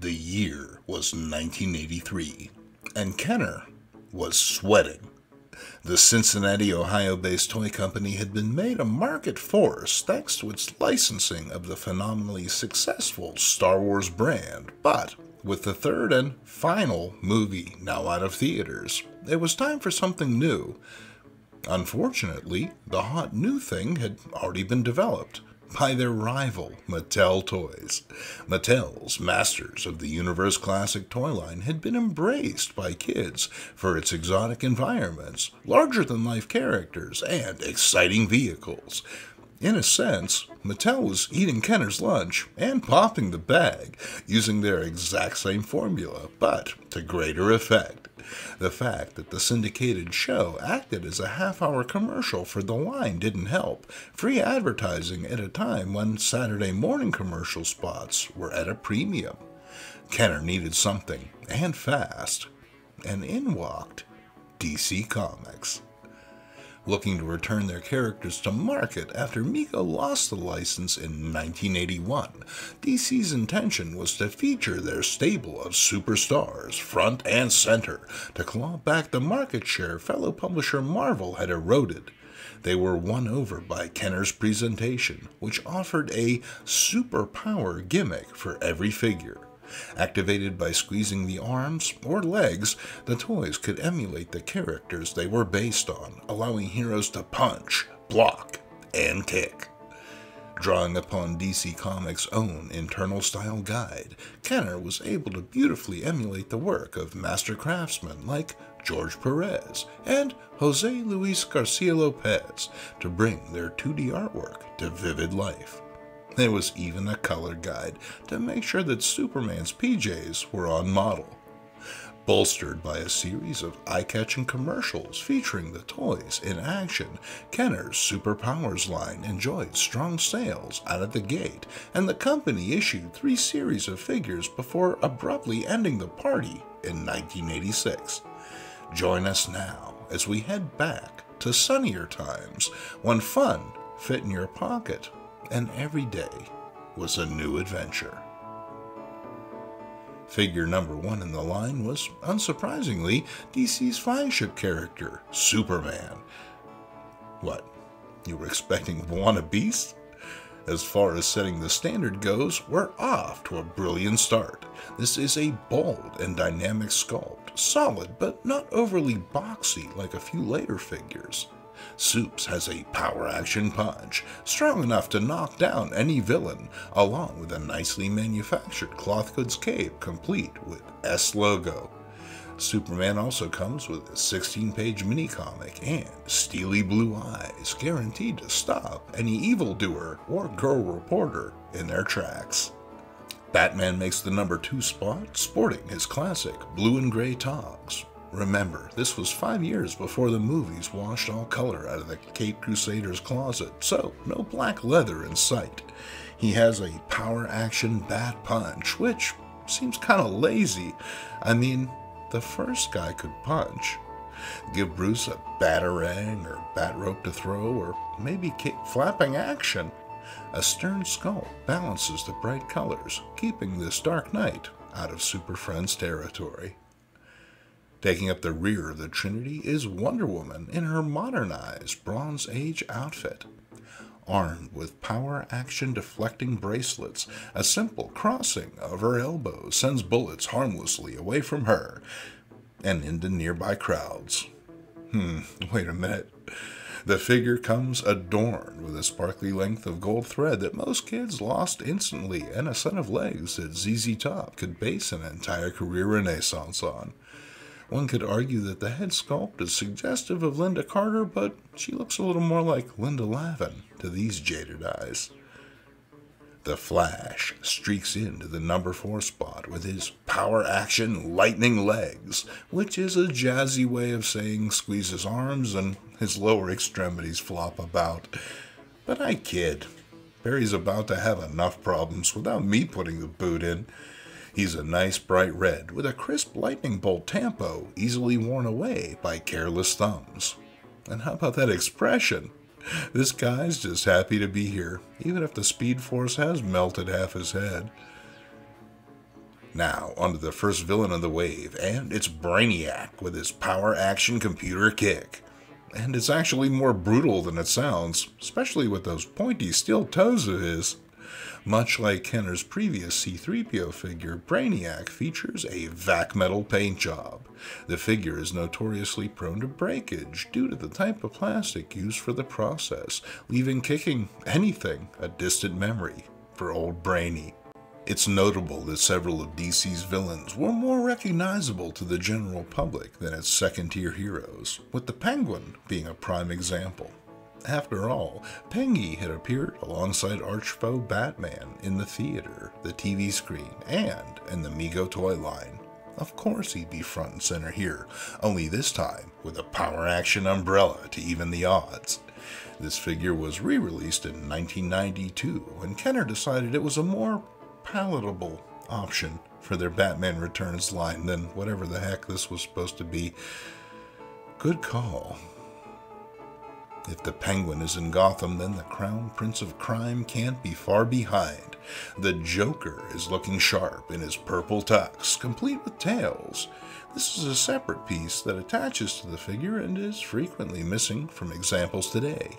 The year was 1983, and Kenner was sweating. The Cincinnati, Ohio based toy company had been made a market force thanks to its licensing of the phenomenally successful Star Wars brand. But with the third and final movie now out of theaters, it was time for something new. Unfortunately, the hot new thing had already been developed by their rival, Mattel Toys. Mattel's Masters of the Universe Classic toy line had been embraced by kids for its exotic environments, larger than life characters, and exciting vehicles. In a sense, Mattel was eating Kenner's lunch and popping the bag using their exact same formula, but to greater effect. The fact that the syndicated show acted as a half hour commercial for the line didn't help. Free advertising at a time when Saturday morning commercial spots were at a premium. Kenner needed something, and fast. And in walked DC Comics looking to return their characters to market after Mego lost the license in 1981. DC's intention was to feature their stable of superstars front and center to claw back the market share fellow publisher Marvel had eroded. They were won over by Kenner's presentation, which offered a superpower gimmick for every figure. Activated by squeezing the arms or legs, the toys could emulate the characters they were based on, allowing heroes to punch, block, and kick. Drawing upon DC Comics' own internal style guide, Kenner was able to beautifully emulate the work of master craftsmen like George Perez and Jose Luis Garcia Lopez to bring their 2D artwork to vivid life. There was even a color guide to make sure that Superman's PJs were on model. Bolstered by a series of eye catching commercials featuring the toys in action, Kenner's Superpowers line enjoyed strong sales out of the gate, and the company issued three series of figures before abruptly ending the party in 1986. Join us now as we head back to sunnier times when fun fit in your pocket and every day was a new adventure. Figure number one in the line was, unsurprisingly, DC's flagship character, Superman. What? You were expecting Wannabeast? As far as setting the standard goes, we're off to a brilliant start. This is a bold and dynamic sculpt, solid but not overly boxy like a few later figures. Supes has a power action punch, strong enough to knock down any villain, along with a nicely manufactured cloth goods cape complete with S logo. Superman also comes with a 16 page mini comic and steely blue eyes, guaranteed to stop any evildoer or girl reporter in their tracks. Batman makes the number two spot, sporting his classic blue and gray togs, Remember, this was five years before the movies washed all color out of the Cape Crusader's closet, so no black leather in sight. He has a power action bat punch, which seems kind of lazy. I mean, the first guy could punch. Give Bruce a batarang or bat rope to throw, or maybe flapping action. A stern skull balances the bright colors, keeping this Dark Knight out of Super Friends territory. Taking up the rear of the Trinity is Wonder Woman in her modernized Bronze Age outfit. Armed with power action deflecting bracelets, a simple crossing of her elbows sends bullets harmlessly away from her and into nearby crowds. Hmm, wait a minute. The figure comes adorned with a sparkly length of gold thread that most kids lost instantly and a set of legs that ZZ Top could base an entire career renaissance on. One could argue that the head sculpt is suggestive of Lynda Carter, but she looks a little more like Linda Lavin to these jaded eyes. The Flash streaks into the number four spot with his power action lightning legs, which is a jazzy way of saying squeeze his arms and his lower extremities flop about. But I kid. Barry's about to have enough problems without me putting the boot in. He's a nice bright red with a crisp lightning bolt tampo easily worn away by careless thumbs. And how about that expression? This guy's just happy to be here, even if the Speed Force has melted half his head. Now, onto the first villain of the wave, and it's Brainiac with his power action computer kick. And it's actually more brutal than it sounds, especially with those pointy steel toes of his. Much like Kenner's previous C3PO figure, Brainiac features a vac metal paint job. The figure is notoriously prone to breakage due to the type of plastic used for the process, leaving kicking anything a distant memory for old Brainy. It's notable that several of DC's villains were more recognizable to the general public than its second tier heroes, with the Penguin being a prime example. After all, Pengy had appeared alongside archfoe Batman in the theater, the TV screen, and in the Mego toy line. Of course he'd be front and center here, only this time with a power action umbrella to even the odds. This figure was re released in 1992 when Kenner decided it was a more palatable option for their Batman Returns line than whatever the heck this was supposed to be. Good call. If the Penguin is in Gotham, then the Crown Prince of Crime can't be far behind. The Joker is looking sharp in his purple tux, complete with tails. This is a separate piece that attaches to the figure and is frequently missing from examples today.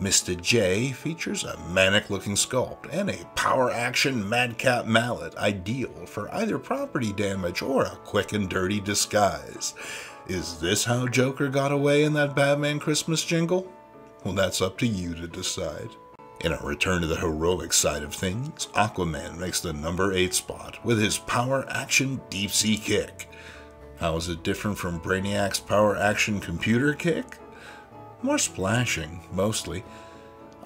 Mr. J features a manic looking sculpt and a power action madcap mallet ideal for either property damage or a quick and dirty disguise. Is this how Joker got away in that Batman Christmas jingle? Well, that's up to you to decide. In a return to the heroic side of things, Aquaman makes the number 8 spot with his power action deep sea kick. How is it different from Brainiac's power action computer kick? More splashing, mostly.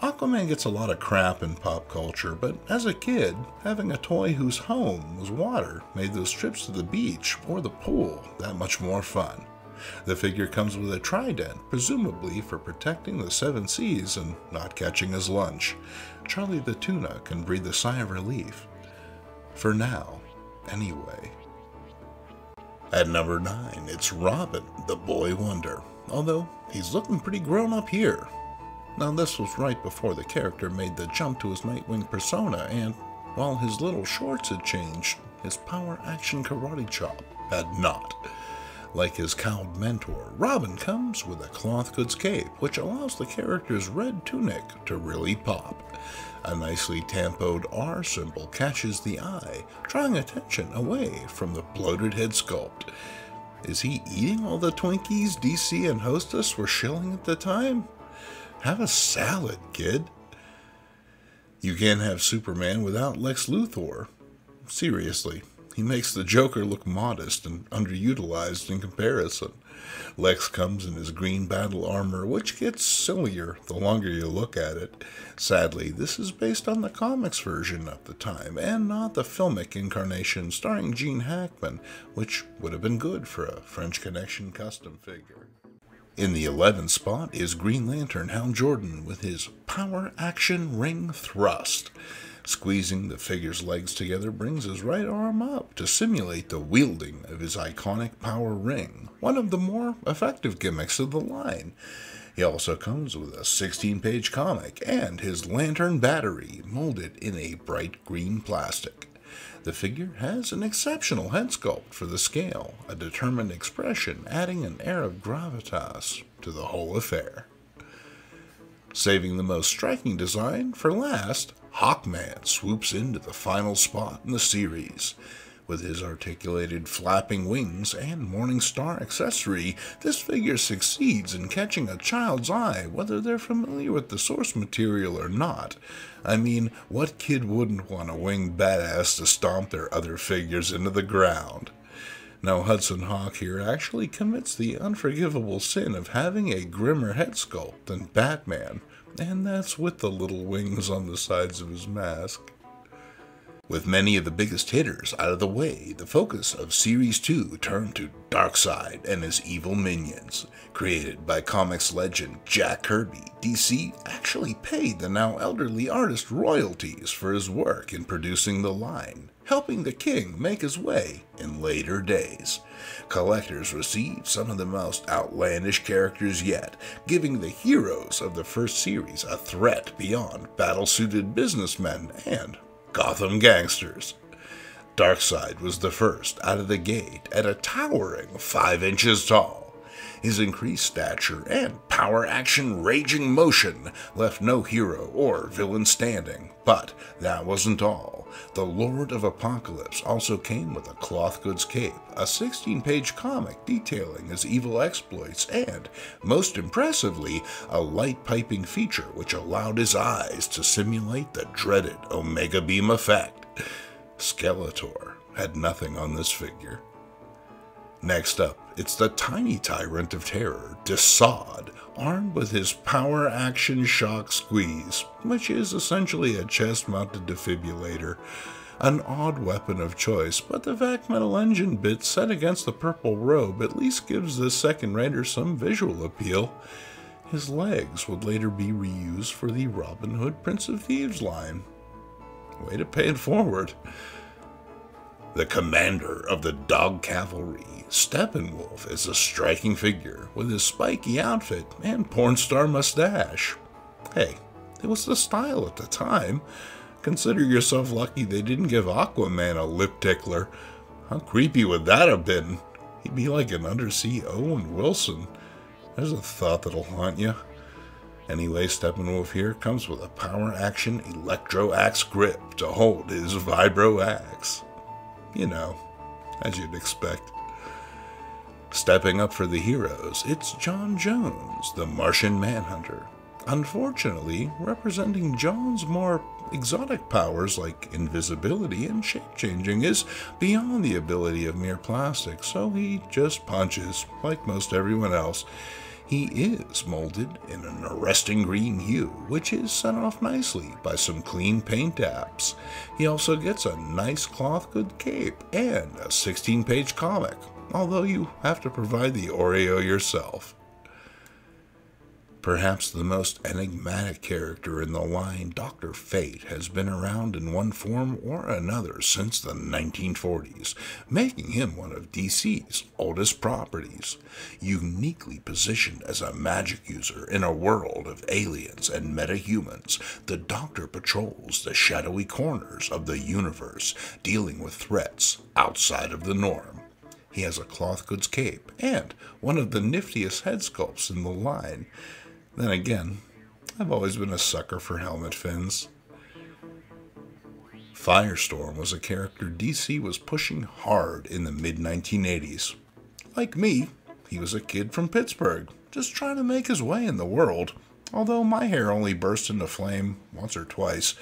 Aquaman gets a lot of crap in pop culture, but as a kid, having a toy whose home was water made those trips to the beach or the pool that much more fun. The figure comes with a trident, presumably for protecting the seven seas and not catching his lunch. Charlie the tuna can breathe a sigh of relief. For now, anyway. At number 9, it's Robin, the Boy Wonder although he's looking pretty grown up here. Now, this was right before the character made the jump to his Nightwing persona, and while his little shorts had changed, his power action karate chop had not. Like his cowed mentor, Robin comes with a cloth goods cape, which allows the character's red tunic to really pop. A nicely tampoed R symbol catches the eye, drawing attention away from the bloated head sculpt. Is he eating all the Twinkies DC and Hostess were shilling at the time? Have a salad, kid. You can't have Superman without Lex Luthor. Seriously, he makes the Joker look modest and underutilized in comparison. Lex comes in his green battle armor, which gets sillier the longer you look at it. Sadly, this is based on the comics version of the time, and not the filmic incarnation starring Gene Hackman, which would have been good for a French Connection custom figure. In the 11th spot is Green Lantern Hal Jordan with his Power Action Ring Thrust. Squeezing the figure's legs together brings his right arm up to simulate the wielding of his iconic power ring, one of the more effective gimmicks of the line. He also comes with a 16 page comic and his lantern battery molded in a bright green plastic. The figure has an exceptional head sculpt for the scale, a determined expression adding an air of gravitas to the whole affair. Saving the most striking design for last, Hawkman swoops into the final spot in the series. With his articulated flapping wings and Morning Star accessory, this figure succeeds in catching a child's eye, whether they're familiar with the source material or not. I mean, what kid wouldn't want a winged badass to stomp their other figures into the ground? Now, Hudson Hawk here actually commits the unforgivable sin of having a grimmer head sculpt than Batman, and that's with the little wings on the sides of his mask. With many of the biggest hitters out of the way, the focus of Series 2 turned to Darkseid and his evil minions. Created by comics legend Jack Kirby, DC actually paid the now elderly artist royalties for his work in producing the line helping the king make his way in later days. Collectors received some of the most outlandish characters yet, giving the heroes of the first series a threat beyond battle suited businessmen and Gotham gangsters. Darkseid was the first out of the gate at a towering five inches tall. His increased stature and power action raging motion left no hero or villain standing. But that wasn't all. The Lord of Apokolips also came with a cloth goods cape, a 16 page comic detailing his evil exploits, and, most impressively, a light piping feature which allowed his eyes to simulate the dreaded Omega Beam effect. Skeletor had nothing on this figure. Next up, it's the tiny tyrant of terror, Desaad, armed with his power action shock squeeze, which is essentially a chest mounted defibrillator. An odd weapon of choice, but the vac metal engine bit set against the purple robe at least gives this second raider some visual appeal. His legs would later be reused for the Robin Hood Prince of Thieves line. Way to pay it forward. The commander of the Dog Cavalry, Steppenwolf, is a striking figure with his spiky outfit and porn star mustache. Hey, it was the style at the time. Consider yourself lucky they didn't give Aquaman a lip tickler. How creepy would that have been? He'd be like an undersea Owen Wilson. There's a thought that'll haunt you. Anyway, Steppenwolf here comes with a power action electro axe grip to hold his vibro axe. You know, as you'd expect. Stepping up for the heroes, it's J'onn J'onzz, the Martian Manhunter. Unfortunately, representing J'onn's more exotic powers like invisibility and shape changing is beyond the ability of mere plastic, so he just punches, like most everyone else. He is molded in an arresting green hue, which is set off nicely by some clean paint apps. He also gets a nice cloth good cape and a 16 page comic, although you have to provide the Oreo yourself. Perhaps the most enigmatic character in the line, Dr. Fate, has been around in one form or another since the 1940s, making him one of DC's oldest properties. Uniquely positioned as a magic user in a world of aliens and metahumans, the Doctor patrols the shadowy corners of the universe, dealing with threats outside of the norm. He has a cloth goods cape and one of the niftiest head sculpts in the line. Then again, I've always been a sucker for helmet fins. Firestorm was a character DC was pushing hard in the mid 1980s. Like me, he was a kid from Pittsburgh, just trying to make his way in the world, although my hair only burst into flame once or twice.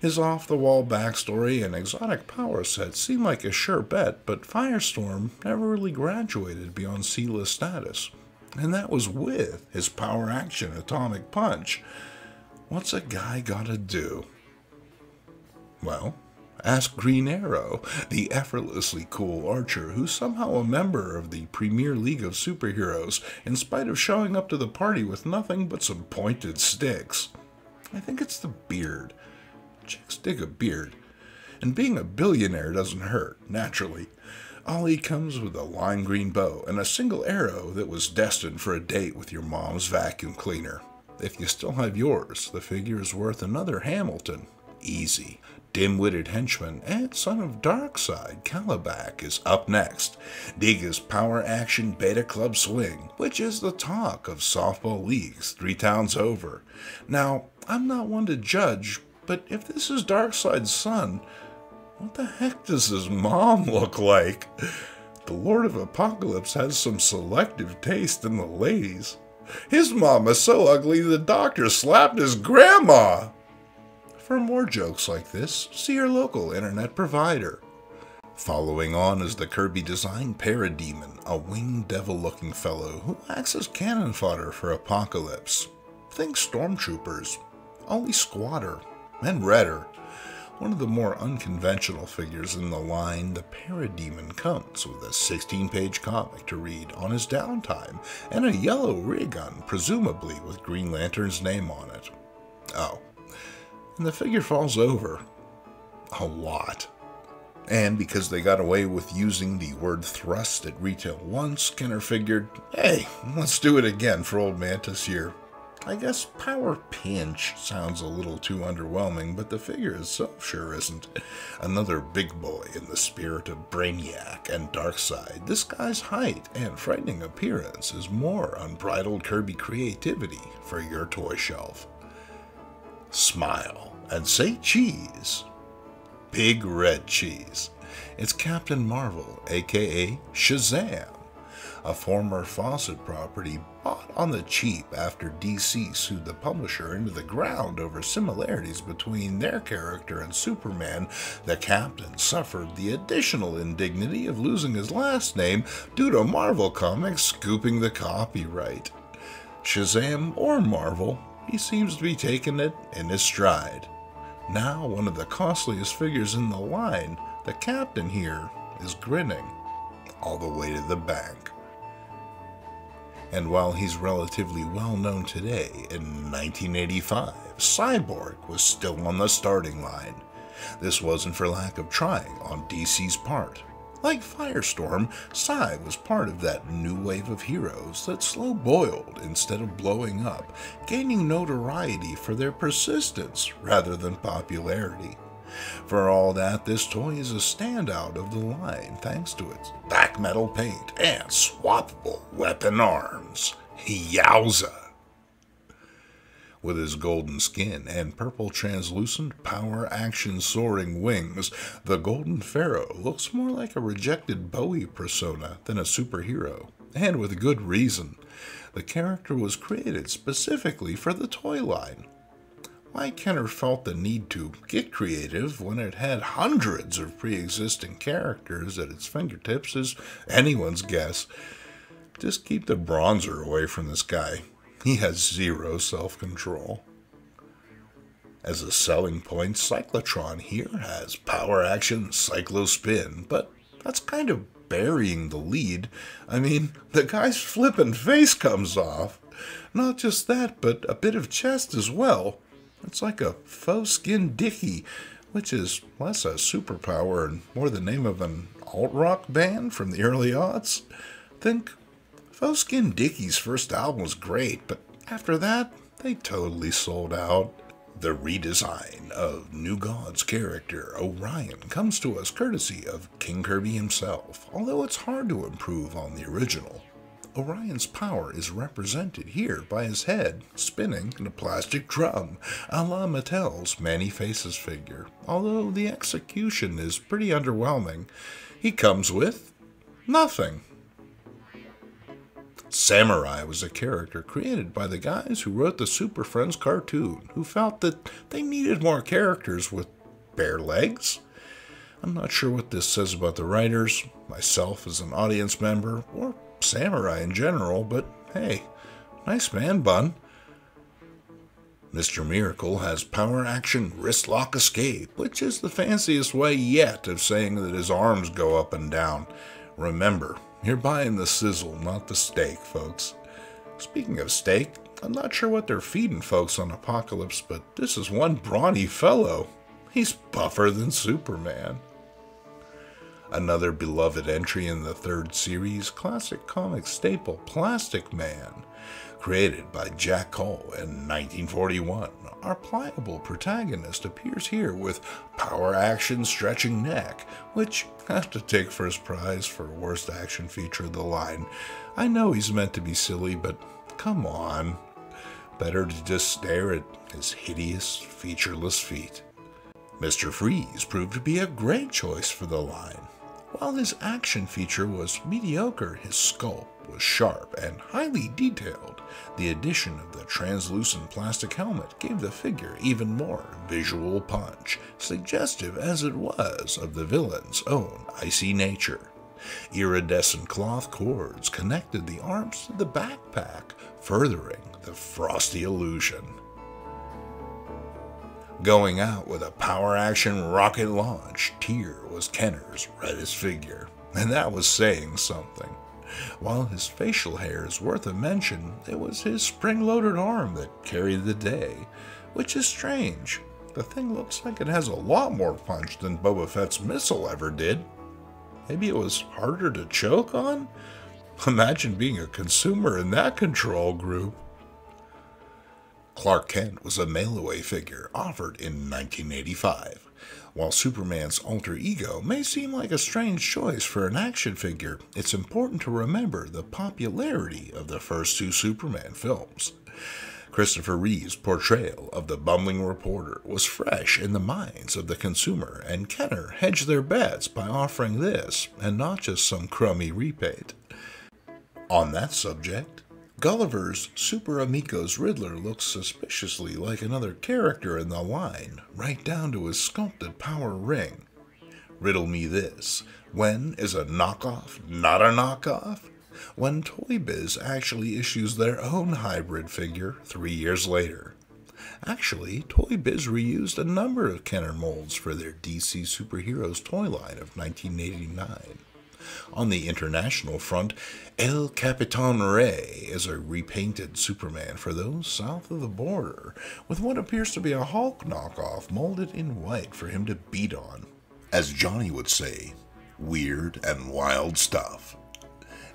His off the wall backstory and exotic power set seemed like a sure bet, but Firestorm never really graduated beyond C list status and that was with his power action atomic punch. What's a guy gotta do? Well, ask Green Arrow, the effortlessly cool archer who's somehow a member of the Premier League of Superheroes in spite of showing up to the party with nothing but some pointed sticks. I think it's the beard. Chicks dig a beard. And being a billionaire doesn't hurt, naturally. Ollie comes with a lime green bow and a single arrow that was destined for a date with your mom's vacuum cleaner. If you still have yours, the figure is worth another Hamilton. Easy. Dim-witted henchman and son of Darkseid, Kalibak, is up next. Dig his power action Beta Club swing, which is the talk of softball leagues three towns over. Now, I'm not one to judge, but if this is Darkseid's son, what the heck does his mom look like? The Lord of Apokolips has some selective taste in the ladies. His mom is so ugly the doctor slapped his grandma. For more jokes like this, see your local internet provider. Following on is the Kirby designed Parademon, a winged devil looking fellow who acts as cannon fodder for Apokolips. Think stormtroopers, only squatter and redder. One of the more unconventional figures in the line, the Parademon comes with a 16 page comic to read on his downtime and a yellow ray gun, presumably with Green Lantern's name on it. Oh, and the figure falls over. A lot. And because they got away with using the word thrust at retail once, Kenner figured, hey, let's do it again for old Mantis here. I guess Power Pinch sounds a little too underwhelming, but the figure itself sure isn't. Another big boy in the spirit of Brainiac and Darkseid, this guy's height and frightening appearance is more unbridled Kirby creativity for your toy shelf. Smile and say cheese. Big red cheese. It's Captain Marvel, aka Shazam a former Fawcett property bought on the cheap after DC sued the publisher into the ground over similarities between their character and Superman. The captain suffered the additional indignity of losing his last name due to Marvel Comics scooping the copyright. Shazam or Marvel, he seems to be taking it in his stride. Now, one of the costliest figures in the line, the captain here is grinning all the way to the bank and while he's relatively well known today, in 1985, Cyborg was still on the starting line. This wasn't for lack of trying on DC's part. Like Firestorm, Cy was part of that new wave of heroes that slow boiled instead of blowing up, gaining notoriety for their persistence rather than popularity. For all that, this toy is a standout of the line thanks to its vac metal paint and swappable weapon arms. Yowza! With his golden skin and purple translucent power action soaring wings, the Golden Pharaoh looks more like a rejected Bowie persona than a superhero, and with good reason. The character was created specifically for the toy line, why Kenner felt the need to get creative when it had hundreds of pre existing characters at its fingertips is anyone's guess. Just keep the bronzer away from this guy. He has zero self control. As a selling point, Cyclotron here has power action, cyclospin, but that's kind of burying the lead. I mean, the guy's flippin' face comes off. Not just that, but a bit of chest as well. It's like a faux skin dicky, which is less a superpower and more the name of an alt rock band from the early aughts. Think Faux Skin Dickie's first album was great, but after that, they totally sold out. The redesign of New Gods character Orion comes to us courtesy of King Kirby himself, although it's hard to improve on the original. Orion's power is represented here by his head spinning in a plastic drum, a la Mattel's Man-E-Faces figure. Although the execution is pretty underwhelming, he comes with nothing. Samurai was a character created by the guys who wrote the Super Friends cartoon, who felt that they needed more characters with bare legs. I'm not sure what this says about the writers, myself as an audience member, or samurai in general, but hey, nice man bun. Mr. Miracle has power action wrist lock escape, which is the fanciest way yet of saying that his arms go up and down. Remember, you're buying the sizzle, not the steak, folks. Speaking of steak, I'm not sure what they're feeding folks on Apokolips, but this is one brawny fellow. He's buffer than Superman. Another beloved entry in the third series, classic comic staple Plastic Man. Created by Jack Cole in 1941, our pliable protagonist appears here with power action stretching neck, which has to take first prize for worst action feature of the line. I know he's meant to be silly, but come on. Better to just stare at his hideous, featureless feet. Mr. Freeze proved to be a great choice for the line. While his action feature was mediocre, his sculpt was sharp and highly detailed. The addition of the translucent plastic helmet gave the figure even more visual punch, suggestive as it was of the villain's own icy nature. Iridescent cloth cords connected the arms to the backpack, furthering the frosty illusion going out with a power action rocket launch. Tyr was Kenner's reddest figure, and that was saying something. While his facial hair is worth a mention, it was his spring loaded arm that carried the day, which is strange. The thing looks like it has a lot more punch than Boba Fett's missile ever did. Maybe it was harder to choke on? Imagine being a consumer in that control group. Clark Kent was a mail away figure offered in 1985. While Superman's alter ego may seem like a strange choice for an action figure, it's important to remember the popularity of the first two Superman films. Christopher Reeve's portrayal of the bumbling reporter was fresh in the minds of the consumer, and Kenner hedged their bets by offering this and not just some crummy repaint. On that subject, Gulliver's Super Amigos Riddler looks suspiciously like another character in the line, right down to his sculpted power ring. Riddle me this when is a knockoff not a knockoff? When Toy Biz actually issues their own hybrid figure three years later. Actually, Toy Biz reused a number of Kenner molds for their DC Superheroes toy line of 1989. On the international front, El Capitan Rey is a repainted Superman for those south of the border, with what appears to be a Hulk knockoff molded in white for him to beat on. As Johnny would say, weird and wild stuff.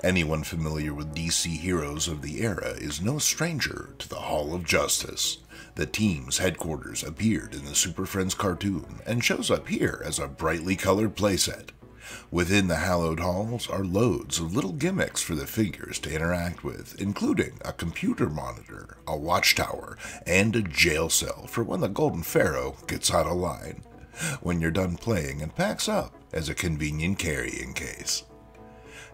Anyone familiar with DC heroes of the era is no stranger to the Hall of Justice. The team's headquarters appeared in the Super Friends cartoon and shows up here as a brightly colored playset. Within the hallowed halls are loads of little gimmicks for the figures to interact with, including a computer monitor, a watchtower, and a jail cell for when the Golden Pharaoh gets out of line. When you're done playing and packs up as a convenient carrying case.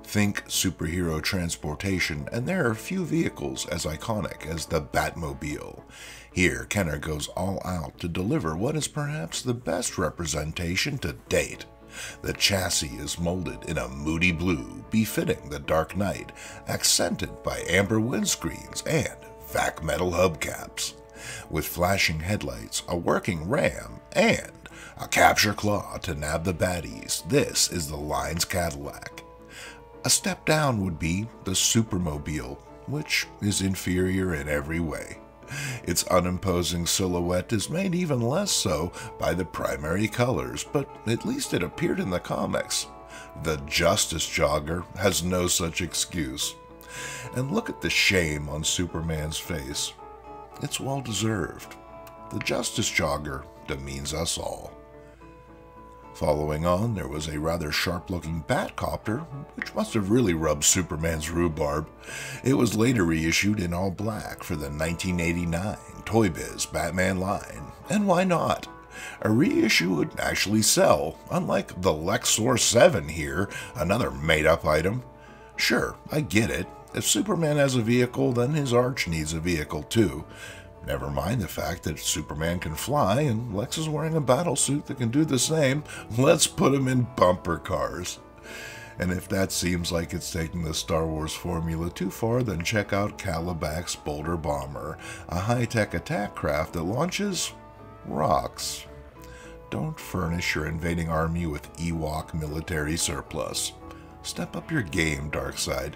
Think superhero transportation, and there are few vehicles as iconic as the Batmobile. Here, Kenner goes all out to deliver what is perhaps the best representation to date the chassis is molded in a moody blue befitting the Dark Knight, accented by amber windscreens and vac metal hubcaps. With flashing headlights, a working ram, and a capture claw to nab the baddies, this is the line's Cadillac. A step down would be the Supermobile, which is inferior in every way. Its unimposing silhouette is made even less so by the primary colors, but at least it appeared in the comics. The Justice Jogger has no such excuse. And look at the shame on Superman's face. It's well deserved. The Justice Jogger demeans us all. Following on, there was a rather sharp looking Batcopter, which must have really rubbed Superman's rhubarb. It was later reissued in all black for the 1989 Toy Biz Batman line, and why not? A reissue would actually sell, unlike the Lex-Soar 7 here, another made up item. Sure, I get it. If Superman has a vehicle, then his arch needs a vehicle too. Never mind the fact that Superman can fly and Lex is wearing a battle suit that can do the same. Let's put him in bumper cars. And if that seems like it's taking the Star Wars formula too far, then check out Kalibak's Boulder Bomber, a high tech attack craft that launches rocks. Don't furnish your invading army with Ewok military surplus. Step up your game, Darkseid.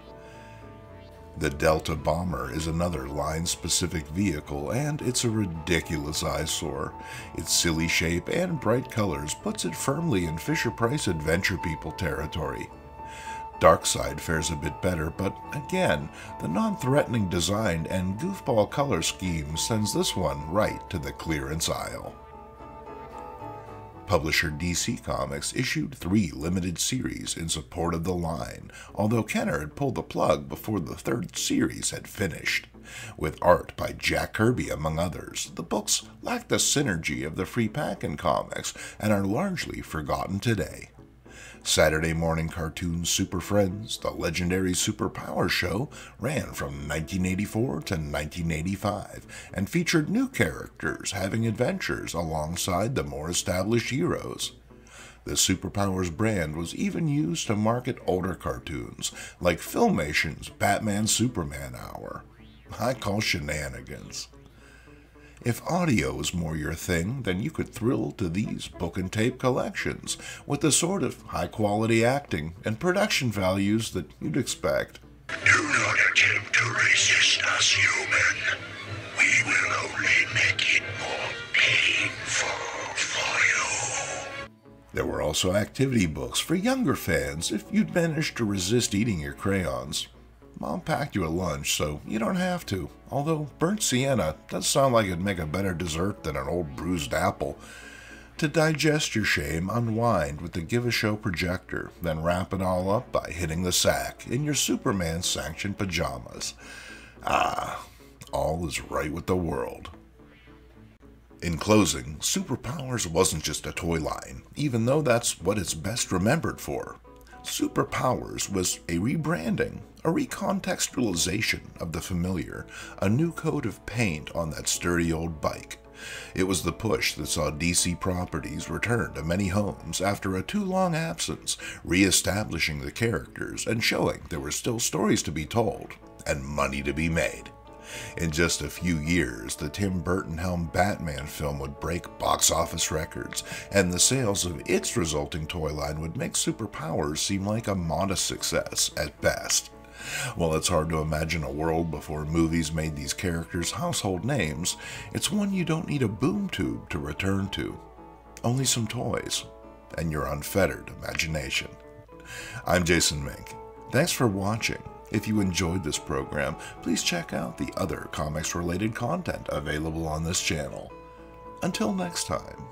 The Delta Bomber is another line specific vehicle, and it's a ridiculous eyesore. Its silly shape and bright colors puts it firmly in Fisher Price Adventure People territory. Darkseid fares a bit better, but again, the non threatening design and goofball color scheme sends this one right to the clearance aisle. Publisher DC Comics issued three limited series in support of the line, although Kenner had pulled the plug before the third series had finished. With art by Jack Kirby, among others, the books lack the synergy of the Free Packin' comics and are largely forgotten today. Saturday morning cartoon Super Friends, the legendary Super Power Show, ran from 1984 to 1985 and featured new characters having adventures alongside the more established heroes. The Superpowers brand was even used to market older cartoons, like Filmation's Batman Superman Hour. I call shenanigans. If audio is more your thing, then you could thrill to these book and tape collections with the sort of high quality acting and production values that you'd expect. Do not attempt to resist us, human. We will only make it more painful for you. There were also activity books for younger fans if you'd managed to resist eating your crayons. Mom packed you a lunch, so you don't have to. Although burnt sienna does sound like it'd make a better dessert than an old bruised apple. To digest your shame, unwind with the Give a Show projector, then wrap it all up by hitting the sack in your Superman sanctioned pajamas. Ah, all is right with the world. In closing, Superpowers wasn't just a toy line, even though that's what it's best remembered for. Superpowers was a rebranding, a recontextualization of the familiar, a new coat of paint on that sturdy old bike. It was the push that saw DC properties return to many homes after a too long absence, re establishing the characters and showing there were still stories to be told and money to be made. In just a few years, the Tim Burton helmed Batman film would break box office records, and the sales of its resulting toy line would make Superpowers seem like a modest success at best. While it's hard to imagine a world before movies made these characters household names, it's one you don't need a boom tube to return to. Only some toys and your unfettered imagination. I'm Jason Mink. Thanks for watching. If you enjoyed this program, please check out the other comics related content available on this channel. Until next time.